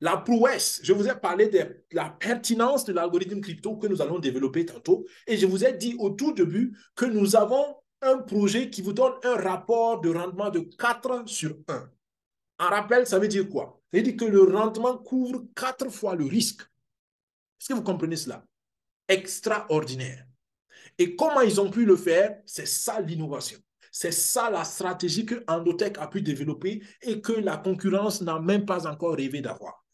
la prouesse. Je vous ai parlé de la pertinence de l'algorithme crypto que nous allons développer tantôt. Et je vous ai dit au tout début que nous avons un projet qui vous donne un rapport de rendement de 4 sur 1. En rappel, ça veut dire quoi? Ça veut dire que le rendement couvre 4 fois le risque. Est-ce que vous comprenez cela? Extraordinaire. Et comment ils ont pu le faire? C'est ça l'innovation. C'est ça la stratégie que Endotech a pu développer et que la concurrence n'a même pas encore rêvé d'avoir.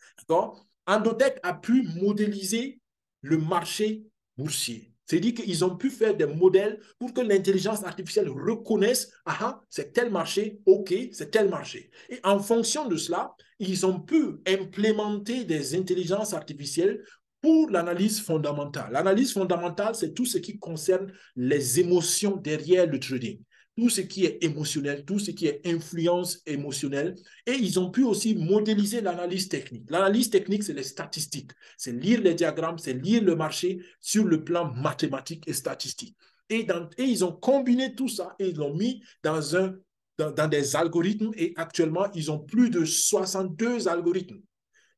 Endotech a pu modéliser le marché boursier. C'est-à-dire qu'ils ont pu faire des modèles pour que l'intelligence artificielle reconnaisse, ah, c'est tel marché, ok, c'est tel marché. Et en fonction de cela, ils ont pu implémenter des intelligences artificielles pour l'analyse fondamentale. L'analyse fondamentale, c'est tout ce qui concerne les émotions derrière le trading tout ce qui est émotionnel, tout ce qui est influence émotionnelle. Et ils ont pu aussi modéliser l'analyse technique. L'analyse technique, c'est les statistiques. C'est lire les diagrammes, c'est lire le marché sur le plan mathématique et statistique. Et, ils ont combiné tout ça et ils l'ont mis dans, un, dans des algorithmes. Et actuellement, ils ont plus de 62 algorithmes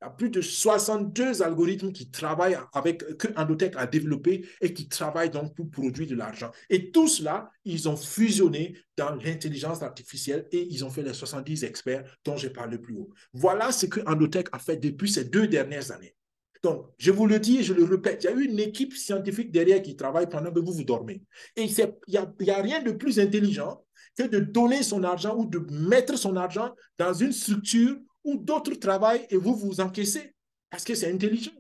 y a plus de 62 algorithmes qui travaillent avec, que Endotech a développé et qui travaillent donc pour produire de l'argent. Et tout cela, ils ont fusionné dans l'intelligence artificielle et ils ont fait les 70 experts dont j'ai parlé plus haut. Voilà ce que Endotech a fait depuis ces deux dernières années. Donc, je vous le dis et je le répète, il y a eu une équipe scientifique derrière qui travaille pendant que vous vous dormez. Et il n'y a, a rien de plus intelligent que de donner son argent ou de mettre son argent dans une structure ou d'autres travaillent et vous vous encaissez parce que c'est intelligent.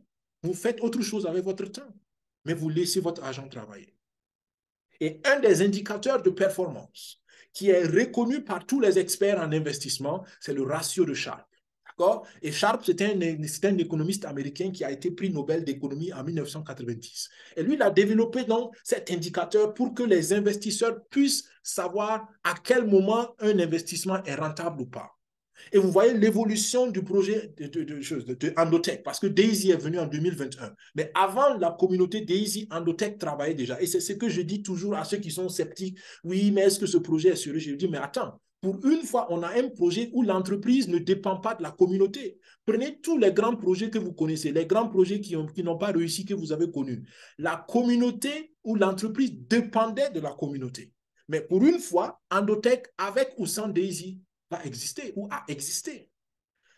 Vous faites autre chose avec votre temps, mais vous laissez votre argent travailler. Et un des indicateurs de performance qui est reconnu par tous les experts en investissement, c'est le ratio de Sharpe. Et Sharpe, c'était un, un, économiste américain qui a été prix Nobel d'économie en 1990. Et lui, il a développé donc cet indicateur pour que les investisseurs puissent savoir à quel moment un investissement est rentable ou pas. Et vous voyez l'évolution du projet de, de, de, Endotech, parce que Daisy est venu en 2021. Mais avant la communauté Daisy, Endotech travaillait déjà. Et c'est ce que je dis toujours à ceux qui sont sceptiques. Oui, mais est-ce que ce projet est sérieux? Je dis, mais attends, pour une fois, on a un projet où l'entreprise ne dépend pas de la communauté. Prenez tous les grands projets que vous connaissez, les grands projets qui n'ont qui pas réussi, que vous avez connus. La communauté ou l'entreprise dépendait de la communauté. Mais pour une fois, Endotech, avec ou sans Daisy, exister ou a existé.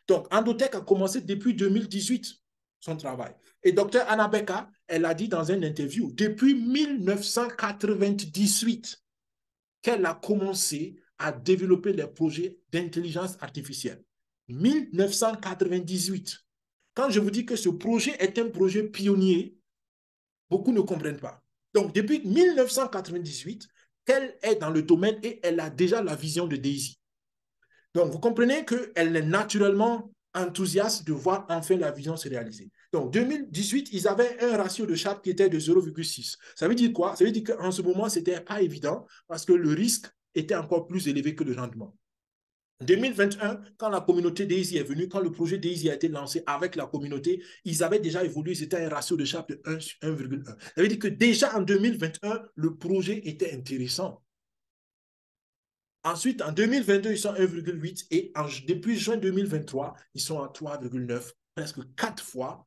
Donc, Endotech a commencé depuis 2018 son travail. Et Dr. Anna Becca, elle a dit dans une interview, depuis 1998, qu'elle a commencé à développer les projets d'intelligence artificielle. 1998. Quand je vous dis que ce projet est un projet pionnier, beaucoup ne comprennent pas. Donc, depuis 1998, qu'elle est dans le domaine et elle a déjà la vision de Daisy. Donc, vous comprenez qu'elle est naturellement enthousiaste de voir enfin la vision se réaliser. Donc, 2018, ils avaient un ratio de charte qui était de 0,6. Ça veut dire quoi? Ça veut dire qu'en ce moment, ce n'était pas évident parce que le risque était encore plus élevé que le rendement. 2021, quand la communauté Daisy est venue, quand le projet Daisy a été lancé avec la communauté, ils avaient déjà évolué, c'était un ratio de charte de 1,1. Ça veut dire que déjà en 2021, le projet était intéressant. Ensuite, en 2022, ils sont à 1,8 et depuis juin 2023, ils sont à 3,9, presque quatre fois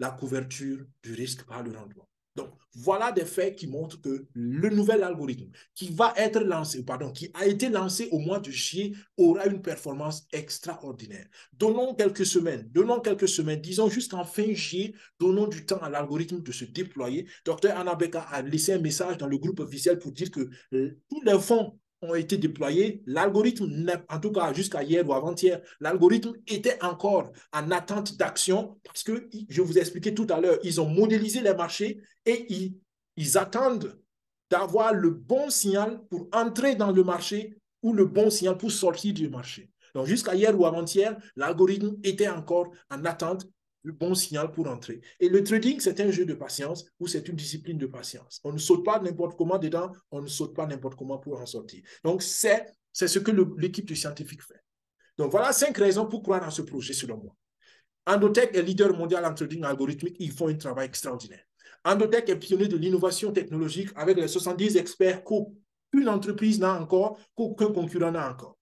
la couverture du risque par le rendement. Donc, voilà des faits qui montrent que le nouvel algorithme qui va être lancé, pardon, qui a été lancé au mois de juillet, aura une performance extraordinaire. Donnons quelques semaines, donnons quelques semaines, disons jusqu'en fin juillet, donnons du temps à l'algorithme de se déployer. Docteur Anna a laissé un message dans le groupe officiel pour dire que euh, tous les fonds ont été déployés, l'algorithme, en tout cas jusqu'à hier ou avant-hier, l'algorithme était encore en attente d'action parce que, je vous ai tout à l'heure, ils ont modélisé les marchés et ils, ils attendent d'avoir le bon signal pour entrer dans le marché ou le bon signal pour sortir du marché. Donc jusqu'à hier ou avant-hier, l'algorithme était encore en attente le bon signal pour entrer. Et le trading, c'est un jeu de patience ou c'est une discipline de patience. On ne saute pas n'importe comment dedans, on ne saute pas n'importe comment pour en sortir. Donc, c'est ce que l'équipe de scientifiques fait. Donc, voilà cinq raisons pour croire en ce projet, selon moi. Endotech est leader mondial en trading algorithmique. Ils font un travail extraordinaire. Endotech est pionnier de l'innovation technologique avec les 70 experts qu'aucune entreprise n'a encore, qu'aucun concurrent n'a encore.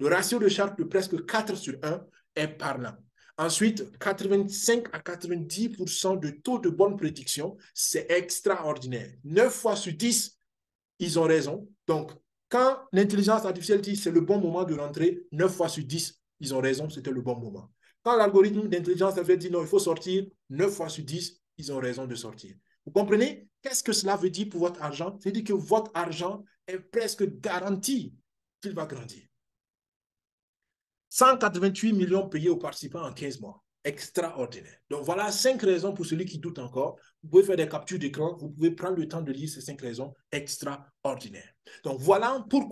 Le ratio de charte de presque 4 sur 1 est parlant. Ensuite, 85 à 90% de taux de bonne prédiction, c'est extraordinaire. 9 fois sur 10, ils ont raison. Donc, quand l'intelligence artificielle dit c'est le bon moment de rentrer, 9 fois sur 10, ils ont raison, c'était le bon moment. Quand l'algorithme d'intelligence artificielle dit non, il faut sortir, 9 fois sur 10, ils ont raison de sortir. Vous comprenez? Qu'est-ce que cela veut dire pour votre argent? C'est dire que votre argent est presque garanti qu'il va grandir. 188 millions payés aux participants en 15 mois. Extraordinaire. Donc voilà cinq raisons pour celui qui doute encore. Vous pouvez faire des captures d'écran, vous pouvez prendre le temps de lire ces cinq raisons extraordinaires. Donc voilà pourquoi